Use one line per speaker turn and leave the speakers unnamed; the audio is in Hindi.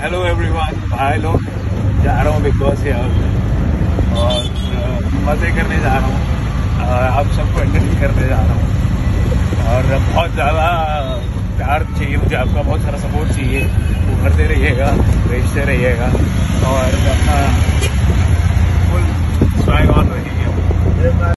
हेलो एवरीवन भाई लोग, जा रहा हूँ बिग बॉस यहाँ और मज़े करने जा रहा हूँ। आप सबको एंटरटेन करने जा रहा हूँ। और, बहुत ज़्यादा प्यार चाहिए मुझे। आपका बहुत सारा सपोर्ट चाहिए। वो करते रहिएगा, भेजते रहिएगा। और